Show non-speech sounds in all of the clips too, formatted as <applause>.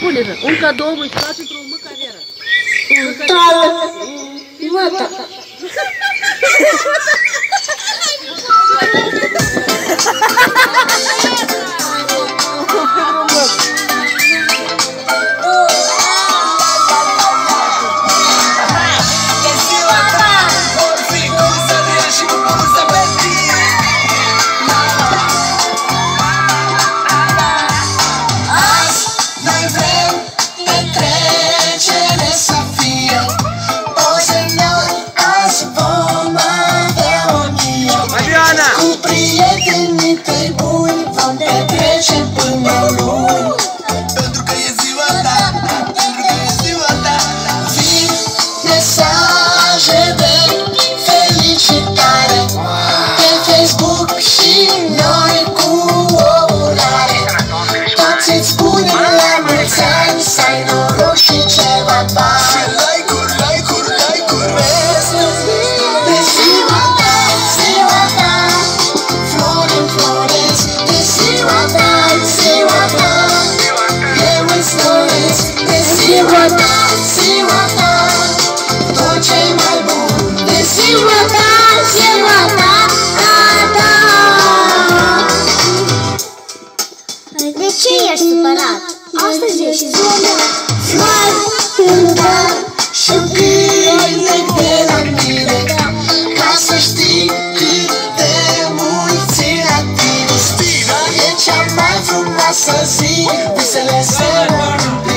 Пулера, унка дома, скажет румы кавера. Да, ну, мата. <laughs> ziua ta, ziua ta Eu îți doresc de ziua ta, ziua ta Tot ce mai bun de ziua ta, ziua ta, ta, ta De ce ești supărat? Astăzi ești ziua mea Mai cântat și assassins, puis c'est les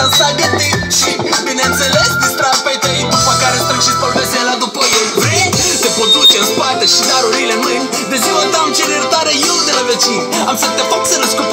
dansat de tei Și, bineînțeles, distrat pe tăi După care strâng și spăl vesela după ei. Vrei? Te pot duce în spate și darurile în mâini. De ziua ta îmi cer iertare eu de la vecini. Am să te fac să răscu